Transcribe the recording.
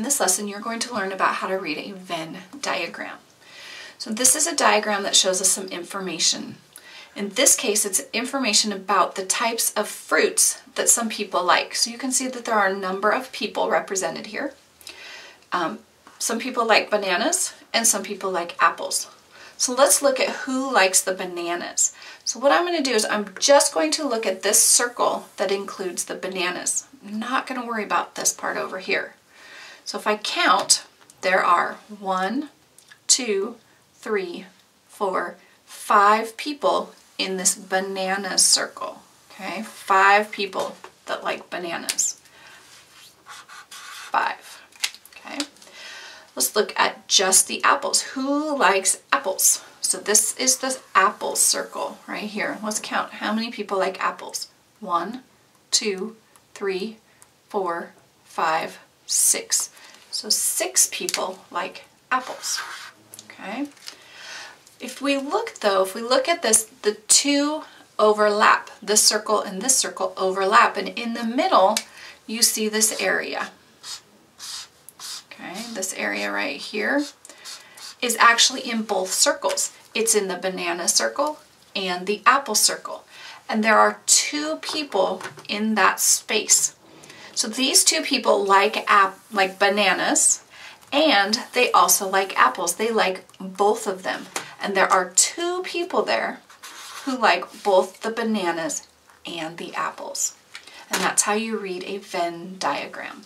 In this lesson, you're going to learn about how to read a Venn diagram. So this is a diagram that shows us some information. In this case, it's information about the types of fruits that some people like. So you can see that there are a number of people represented here. Um, some people like bananas and some people like apples. So let's look at who likes the bananas. So what I'm going to do is I'm just going to look at this circle that includes the bananas. I'm not going to worry about this part over here. So if I count, there are one, two, three, four, five people in this banana circle. Okay, five people that like bananas. Five. Okay, let's look at just the apples. Who likes apples? So this is the apple circle right here. Let's count how many people like apples. One, two, three, four, five, six. So six people like apples, okay? If we look though, if we look at this, the two overlap. This circle and this circle overlap. And in the middle, you see this area. Okay, this area right here is actually in both circles. It's in the banana circle and the apple circle. And there are two people in that space. So these two people like ap like bananas and they also like apples. They like both of them. And there are two people there who like both the bananas and the apples. And that's how you read a Venn diagram.